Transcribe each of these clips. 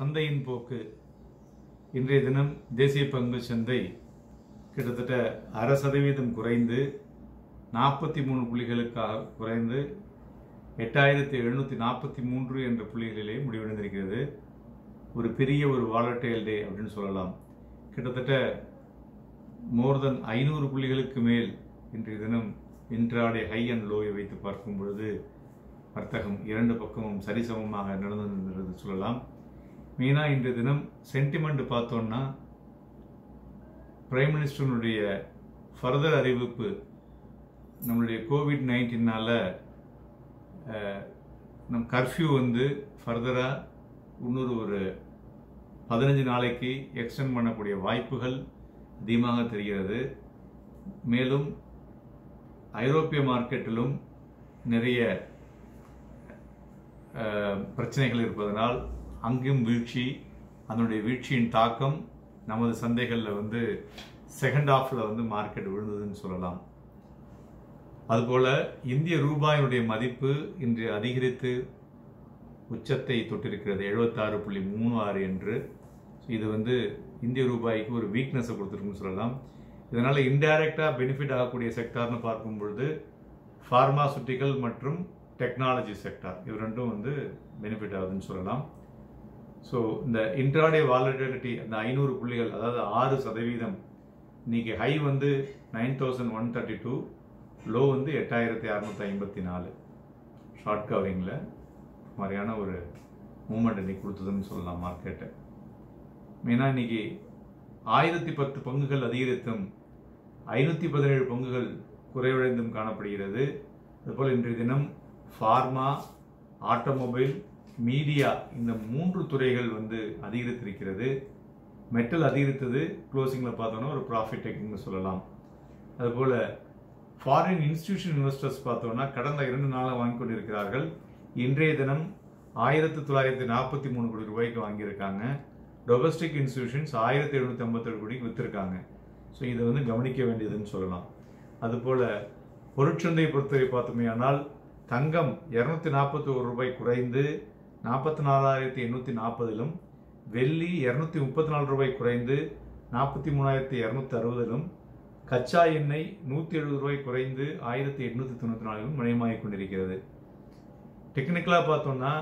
சந்தையின் போக்கு. இன்றைய தினம் தேசிய பங்கு சந்தை கிட்டத்தட்ட அரை சதவீதம் குறைந்து நாற்பத்தி மூணு புள்ளிகளுக்காக குறைந்து எட்டாயிரத்தி எழுநூற்றி நாற்பத்தி மூன்று என்ற புள்ளிகளிலே முடிவடைந்திருக்கிறது. ஒரு பெரிய ஒரு வாலட்டைல் டே அப்படின்னு சொல்லலாம். கிட்டத்தட்ட மோர் தென் ஐநூறு புள்ளிகளுக்கு மேல் இன்றைய தினம் இன்றாடைய ஹை அண்ட் லோயை வைத்து பார்க்கும் பொழுது வர்த்தகம் இரண்டு பக்கமும் சரிசமமாக நடந்தது சொல்லலாம். மெயினாக இன்றைய தினம் சென்டிமெண்ட் பார்த்தோம்னா பிரைம் மினிஸ்டருடைய ஃபர்தர் அறிவிப்பு நம்மளுடைய கோவிட் நைன்டீனால் நம் கர்ஃப்யூ வந்து ஃபர்தராக இன்னொரு ஒரு பதினஞ்சு நாளைக்கு எக்ஸ்டெண்ட் பண்ணக்கூடிய வாய்ப்புகள் அதிகமாக தெரிகிறது. மேலும் ஐரோப்பிய மார்க்கெட்டிலும் நிறைய பிரச்சனைகள் இருப்பதனால் அங்கும் வீழ்ச்சி அதனுடைய வீழ்ச்சியின் தாக்கம் நமது சந்தைகளில் வந்து செகண்ட் ஹாஃபில் வந்து மார்க்கெட் விழுந்ததுன்னு சொல்லலாம். அதுபோல் இந்திய ரூபாயினுடைய மதிப்பு இன்று அதிகரித்து உச்சத்தை தொட்டிருக்கிறது. எழுபத்தாறு புள்ளி மூணு ஆறு என்று. இது வந்து இந்திய ரூபாய்க்கு ஒரு வீக்னஸை கொடுத்துருக்குன்னு சொல்லலாம். இதனால் இன்டைரக்டாக பெனிஃபிட் ஆகக்கூடிய செக்டார்னு பார்க்கும் பொழுது ஃபார்மாசூட்டிக்கல் மற்றும் டெக்னாலஜி செக்டார் இது ரெண்டும் வந்து பெனிஃபிட் ஆகுதுன்னு சொல்லலாம். ஸோ இந்த இன்ட்ராடே வாலட்டிலிட்டி அந்த ஐநூறு புள்ளிகள் அதாவது ஆறு சதவீதம் இன்னைக்கு ஹை வந்து nine thousand one thirty two low வந்து எட்டாயிரத்தி அறநூற்றி ஐம்பத்தி நாலு. ஷார்ட் கவரிங்கில் மாதிரியான ஒரு மூமெண்ட் இன்னைக்கு கொடுத்ததுன்னு சொல்லலாம் மார்க்கெட்டை மெயினாக இன்றைக்கி ஆயிரத்தி பத்து பங்குகள் அதிகரித்தும் ஐநூற்றி பதினேழு பங்குகள் குறைவடைந்தும் காணப்படுகிறது. அதுபோல் இன்றைய தினம் ஃபார்மா ஆட்டோமொபைல் மீடியா இந்த மூன்று துறைகள் வந்து அதிகரித்திருக்கிறது. மெட்டல் அதிகரித்தது க்ளோசிங்கில் பார்த்தோன்னா ஒரு ப்ராஃபிட் டேக்கிங்னு சொல்லலாம். அதுபோல் ஃபாரின் இன்ஸ்டிடியூஷன் இன்வெஸ்டர்ஸ் பார்த்தோன்னா கடந்த இரண்டு நாளாக வாங்கி கொண்டிருக்கிறார்கள். இன்றைய தினம் ஆயிரத்தி தொள்ளாயிரத்தி நாற்பத்தி மூணு கோடி ரூபாய்க்கு வாங்கியிருக்காங்க. டொமஸ்டிக் இன்ஸ்டிடியூஷன்ஸ் ஆயிரத்தி எழுநூற்றி ஐம்பத்தேழு கோடிக்கு விற்றுருக்காங்க ஸோ இதை வந்து கவனிக்க வேண்டியதுன்னு சொல்லலாம். அதுபோல் பொருட்சந்தையை பொறுத்தவரை பார்த்தோமே ஆனால் தங்கம் இரநூத்தி நாற்பத்தி ஒரு ரூபாய் குறைந்து நாற்பத்தி நாலாயிரத்தி எண்ணூற்றி நாற்பதிலும் வெள்ளி இரநூத்தி முப்பத்தி நாலு ரூபாய் குறைந்து நாற்பத்தி மூணாயிரத்தி இரநூத்தி அறுபதிலும் கச்சா எண்ணெய் நூற்றி எழுபது ரூபாய் குறைந்து ஆயிரத்தி எண்ணூற்றி தொண்ணூற்றி நாலிலும் மணியமாகிக் கொண்டிருக்கிறது. டெக்னிக்கலாக பார்த்தோம்னா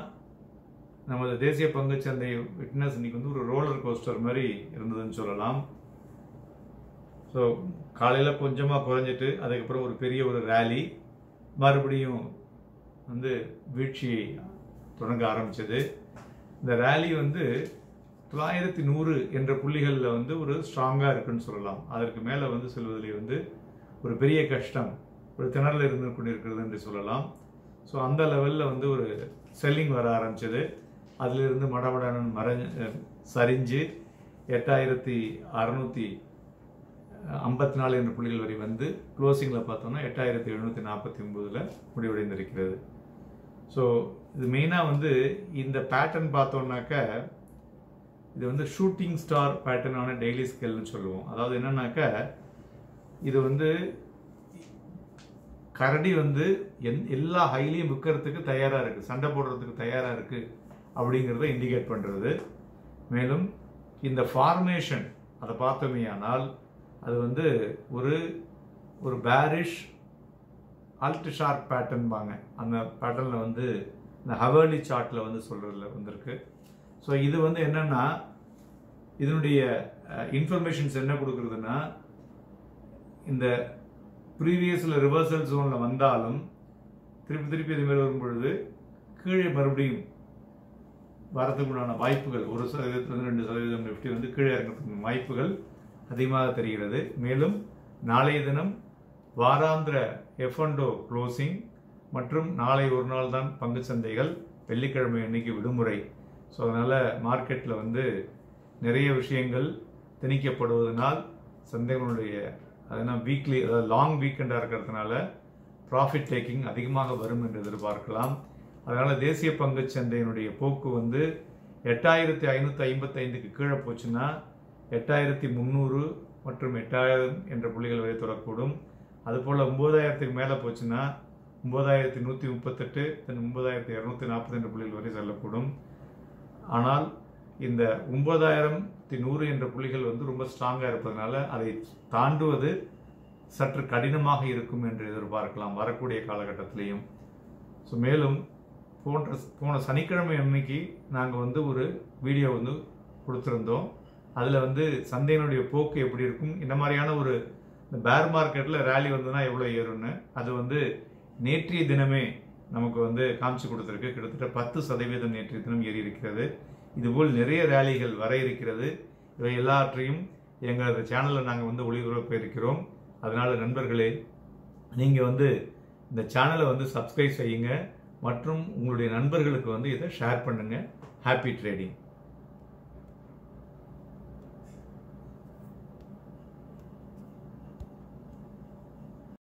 நமது தேசிய பங்குச்சந்தை விட்னஸ் இன்னைக்கு வந்து ஒரு ரோலர் கோஸ்டர் மாதிரி இருந்ததுன்னு சொல்லலாம். ஸோ காலையில் கொஞ்சமாக குறைஞ்சிட்டு அதுக்கப்புறம் ஒரு பெரிய ஒரு ரேலி மறுபடியும் வந்து வீழ்ச்சியை தொடங்க ஆரம்பித்தது இந்த ரேலி வந்து தொள்ளாயிரத்தி நூறு என்ற புள்ளிகளில் வந்து ஒரு ஸ்ட்ராங்காக இருக்குன்னு சொல்லலாம். அதற்கு மேலே வந்து செல்வதிலே வந்து ஒரு பெரிய கஷ்டம் ஒரு திணறல் இருந்து கொண்டிருக்கிறது என்று சொல்லலாம். ஸோ அந்த லெவலில் வந்து ஒரு செல்லிங் வர ஆரம்பிச்சது. அதிலிருந்து மடமடன்னு மறைஞ்சு சரிஞ்சு எட்டாயிரத்தி அறநூற்றி ஐம்பத்தி நாலு என்ற புள்ளிகள் வரை வந்து க்ளோசிங்கில் பார்த்தோம்னா எட்டாயிரத்தி எழுநூற்றி நாற்பத்தி ஒன்பதில் முடிவடைந்திருக்கிறது. ஸோ இது மெயினாக வந்து இந்த பேட்டர்ன் பார்த்தோம்னாக்க இது வந்து ஷூட்டிங் ஸ்டார் பேட்டர்னான டெய்லி ஸ்கேல்னு சொல்லுவோம். அதாவது என்னன்னாக்க இது வந்து கரடி வந்து எந் எல்லா ஹைலையும் விற்கிறதுக்கு தயாராக இருக்குது சண்டை போடுறதுக்கு தயாராக இருக்குது அப்படிங்கிறத இண்டிகேட் பண்ணுறது மேலும் இந்த ஃபார்மேஷன் அதை பார்த்தோமேயானால் அது வந்து ஒரு ஒரு பேரிஷ் அல்ட் ஷார்ப் பேட்டர்ன்பாங்க அந்த பேட்டர்னில் வந்து இந்த ஹவர்லி சார்ட்டில் வந்து சொல்கிறதுல வந்திருக்கு. ஸோ இது வந்து என்னென்னா இதனுடைய இன்ஃபர்மேஷன்ஸ் என்ன கொடுக்குறதுன்னா இந்த ப்ரீவியஸில் ரிவர்சல் ஜோனில் வந்தாலும் திருப்பி திருப்பி இதுமாரி வரும் பொழுது கீழே மறுபடியும் வரதுக்கு உண்டான வாய்ப்புகள் ஒரு சதவீதத்திலிருந்து ரெண்டு சதவீதம் நிஃப்டி வந்து கீழே இறங்கிறதுக்கு வாய்ப்புகள் அதிகமாக தெரிகிறது. மேலும் நாளைய தினம் வாராந்திர எஃப்என்டோ க்ளோசிங் மற்றும் நாளை ஒரு நாள் தான் பங்கு சந்தைகள் வெள்ளிக்கிழமை அன்னைக்கு விடுமுறை. ஸோ அதனால் மார்க்கெட்டில் வந்து நிறைய விஷயங்கள் திணிக்கப்படுவதனால் சந்தைகளுடைய அதனால் வீக்லி அதாவது லாங் வீக்கெண்டாக இருக்கிறதுனால ப்ராஃபிட் டேக்கிங் அதிகமாக வரும் என்று எதிர்பார்க்கலாம். அதனால் தேசிய பங்குச் சந்தையினுடைய போக்கு வந்து எட்டாயிரத்தி ஐநூற்றி ஐம்பத்தைந்துக்கு கீழே போச்சுன்னா எட்டாயிரத்தி முந்நூறு மற்றும் எட்டாயிரம் என்ற புள்ளிகள் வரை தொடரக்கூடும். அதுபோல் ஒம்பதாயிரத்துக்கு மேலே போச்சுன்னா ஒன்பதாயிரத்தி நூற்றி முப்பத்தெட்டு தென் ஒன்பதாயிரத்தி இரநூத்தி நாற்பத்தி ரெண்டு புள்ளிகள் வரை செல்லக்கூடும். ஆனால் இந்த ஒன்பதாயிரத்தி நூறு என்ற புள்ளிகள் வந்து ரொம்ப ஸ்ட்ராங்காக இருப்பதனால அதை தாண்டுவது சற்று கடினமாக இருக்கும் என்று எதிர்பார்க்கலாம் வரக்கூடிய காலகட்டத்திலையும். ஸோ மேலும் போன்ற போன சனிக்கிழமை அன்னைக்கு நாங்கள் வந்து ஒரு வீடியோ வந்து கொடுத்துருந்தோம். அதில் வந்து சந்தையினுடைய போக்கு எப்படி இருக்கும் இந்த மாதிரியான ஒரு இந்த பேர் மார்க்கெட்டில் ரேலி வந்ததுன்னா எவ்வளோ ஏறும்னு அது வந்து நேற்றைய தினமே நமக்கு வந்து காமிச்சு கொடுத்துருக்கு. கிட்டத்தட்ட பத்து சதவீதம் நேற்றைய தினம் ஏறி இருக்கிறது. இதுபோல் நிறைய ரேலிகள் வர இருக்கிறது. இவை எல்லாவற்றையும் எங்களது சேனலில் நாங்கள் வந்து ஒளிபரப்ப இருக்கிறோம். அதனால் நண்பர்களே நீங்கள் வந்து இந்த சேனலை வந்து சப்ஸ்கிரைப் செய்யுங்க. மற்றும் உங்களுடைய நண்பர்களுக்கு வந்து இதை ஷேர் பண்ணுங்கள் ஹாப்பி ட்ரேடிங்.